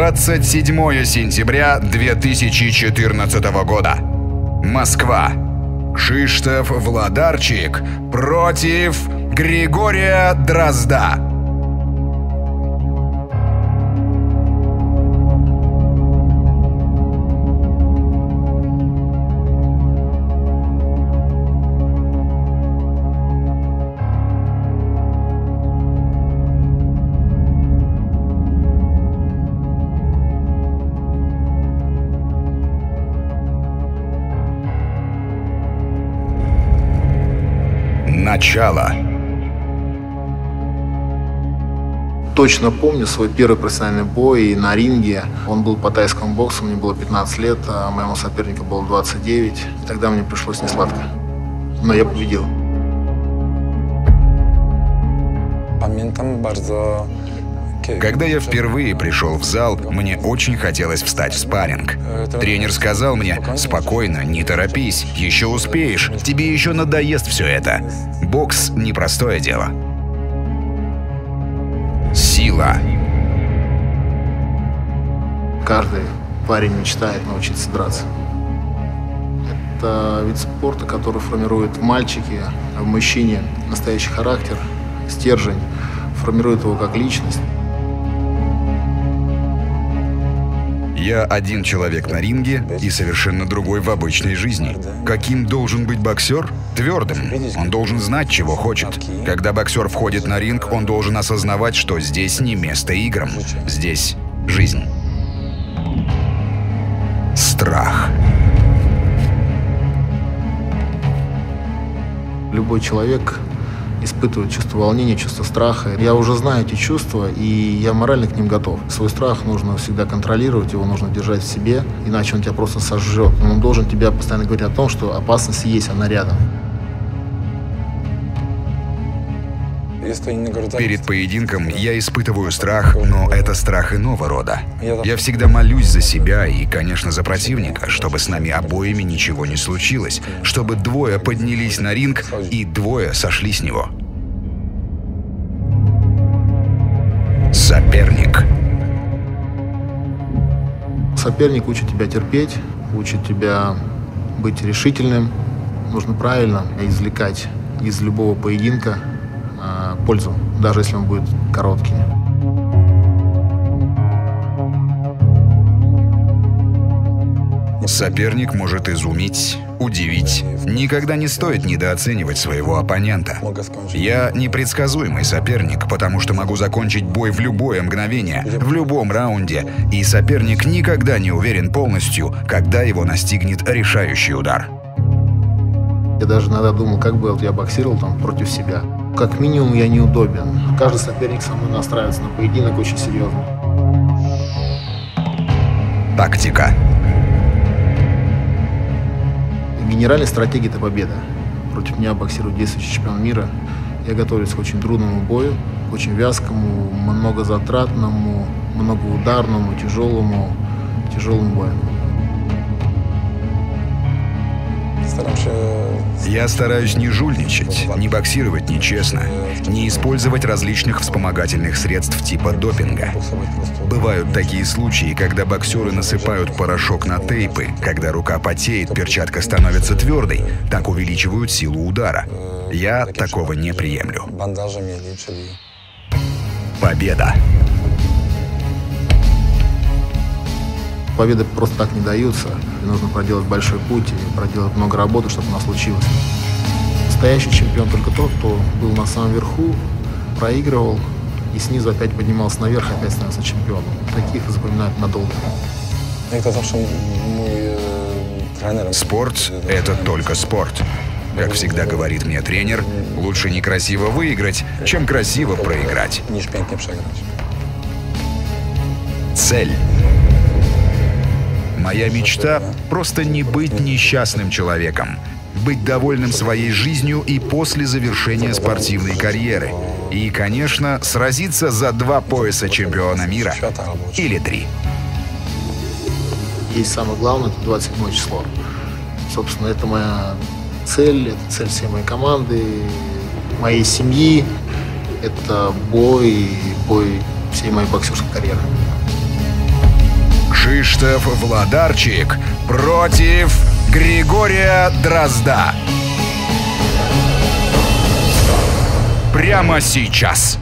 27 сентября 2014 года. Москва. Шиштов Владарчик против Григория Дрозда. Начало. Точно помню свой первый профессиональный бой на ринге. Он был по тайскому боксу, мне было 15 лет, а моему сопернику было 29. И тогда мне пришлось несладко. Но я победил. Когда я впервые пришел в зал, мне очень хотелось встать в спарринг. Тренер сказал мне, спокойно, не торопись, еще успеешь, тебе еще надоест все это. Бокс — непростое дело. Сила. Каждый парень мечтает научиться драться. Это вид спорта, который формирует в мальчике, в мужчине настоящий характер, стержень, формирует его как личность. Я один человек на ринге и совершенно другой в обычной жизни. Каким должен быть боксер? Твердым. Он должен знать, чего хочет. Когда боксер входит на ринг, он должен осознавать, что здесь не место играм. Здесь жизнь. Страх. Любой человек испытывают чувство волнения, чувство страха. Я уже знаю эти чувства, и я морально к ним готов. Свой страх нужно всегда контролировать, его нужно держать в себе, иначе он тебя просто сожжет. Он должен тебя постоянно говорить о том, что опасность есть, она рядом. Перед поединком я испытываю страх, но это страх иного рода. Я всегда молюсь за себя и, конечно, за противника, чтобы с нами обоими ничего не случилось, чтобы двое поднялись на ринг и двое сошли с него. Соперник. Соперник учит тебя терпеть, учит тебя быть решительным. Нужно правильно извлекать из любого поединка пользу, даже если он будет короткий. Соперник может изумить, удивить. Никогда не стоит недооценивать своего оппонента. Я непредсказуемый соперник, потому что могу закончить бой в любое мгновение, в любом раунде, и соперник никогда не уверен полностью, когда его настигнет решающий удар. Я даже иногда думал, как бы я боксировал там против себя. Как минимум я неудобен. Каждый соперник со мной настраивается на поединок очень серьезно. Тактика. Генеральная стратегия – это победа. Против меня боксирует действующий чемпион мира. Я готовлюсь к очень трудному бою, очень вязкому, многозатратному, многоударному, тяжелому, тяжелому бою. Я стараюсь не жульничать, не боксировать нечестно, не использовать различных вспомогательных средств типа допинга. Бывают такие случаи, когда боксеры насыпают порошок на тейпы, когда рука потеет, перчатка становится твердой, так увеличивают силу удара. Я такого не приемлю. Победа. Победы просто так не даются. Нужно проделать большой путь и проделать много работы, чтобы она случилась. Настоящий чемпион только тот, кто был на самом верху, проигрывал и снизу опять поднимался наверх и опять становился чемпионом. Таких запоминают надолго. Спорт — это только спорт. Как всегда говорит мне тренер, лучше некрасиво выиграть, чем красиво проиграть. Цель. Моя мечта — просто не быть несчастным человеком. Быть довольным своей жизнью и после завершения спортивной карьеры. И, конечно, сразиться за два пояса чемпиона мира. Или три. Есть самое главное, это 27 число. Собственно, это моя цель, это цель всей моей команды, моей семьи. Это бой, бой всей моей боксерской карьеры. Кшиштоф Владарчик против Григория Дрозда. Прямо сейчас.